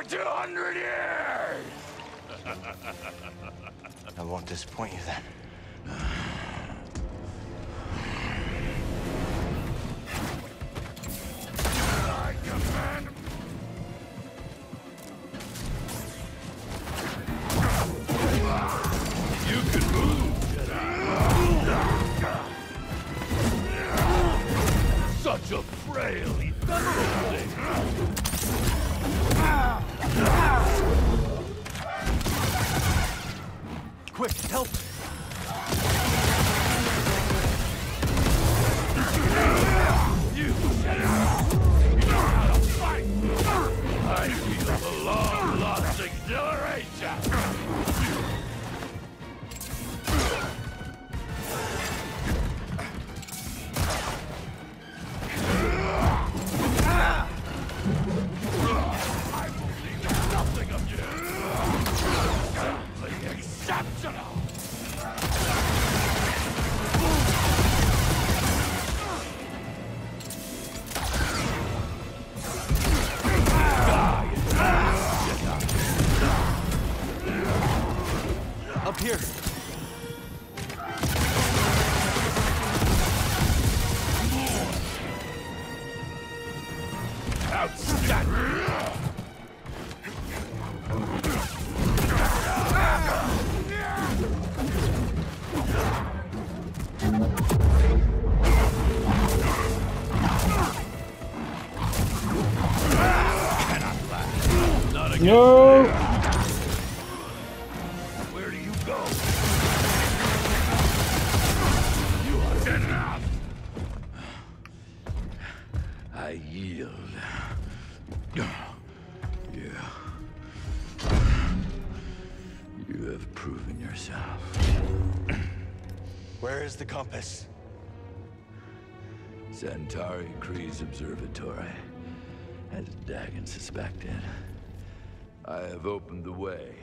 For 200 years! I won't disappoint you then. I command You can move, Jedi. Such a frail, ephemeral thing. Quick, help! No! You. You have proven yourself. Where is the compass? Santari Khri's observatory, as Dagan suspected. I have opened the way.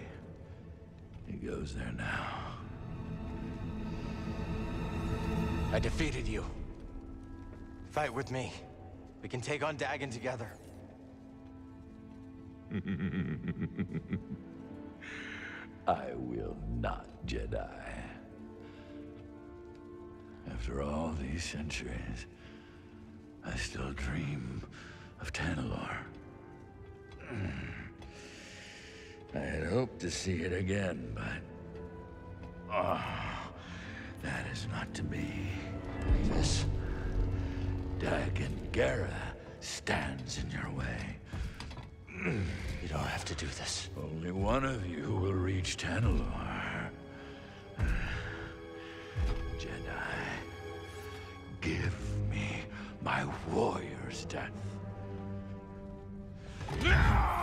He goes there now. I defeated you. Fight with me. We can take on Dagan together. I will not, Jedi. After all these centuries, I still dream of Tanalorr. I had hoped to see it again, but... Oh, that is not to be. This Dagan Gera stands in your way. You don't have to do this. Only one of you will reach Tanalorr. Jedi, give me my warrior's death.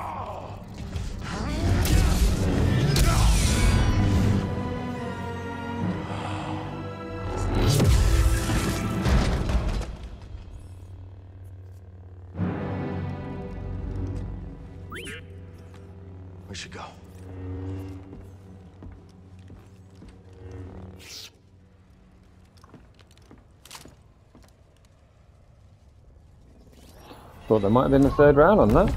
Thought there might have been a third round on that.